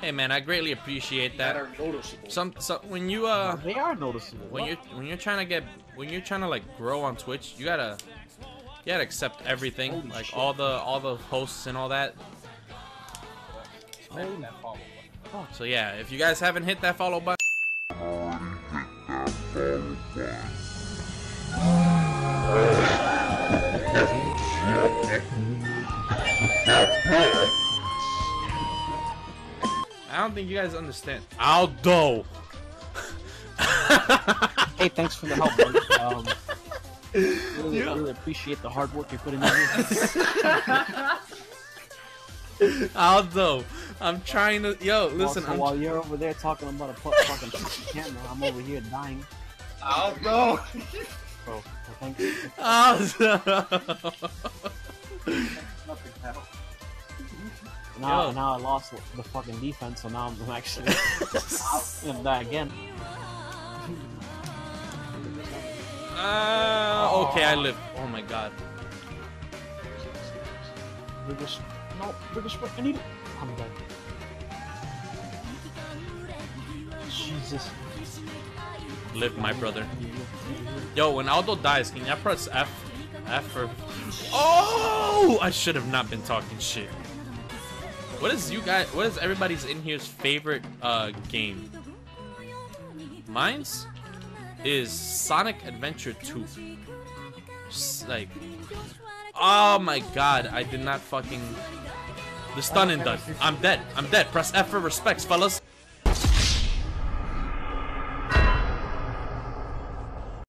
Hey man, I greatly appreciate that that. are noticeable. Some, so when you uh, They are noticeable. when you're when you're trying to get when you're trying to like grow on Twitch, you gotta you gotta accept everything, Holy like shit. all the all the hosts and all that. Holy fuck. So yeah, if you guys haven't hit that follow button. I don't think you guys understand. Aldo. Hey, thanks for the help, man. Um, really, really appreciate the hard work you're putting in here. Aldo, I'm trying to. Yo, listen. also, I'm, while you're over there talking about a fu- fucking camera, I'm over here dying. No! So, so thank you. Aldo. Nothing hell. Now, now I lost the fucking defense, so now I'm actually gonna die again. Uh, okay, I live. Oh my god. Bigger, s- no, bigger sprint. I need it. I'm dead. Jesus. Live, my brother. Yo, when Aldo dies, can you press F? F for. Oh! I should have not been talking shit. What is you guys? What is everybody's in here's favorite uh game? Mine's is Sonic Adventure 2. S- Like, oh my god, I did not fucking. The stun and done. I'm dead. I'm dead. Press F for respects, fellas.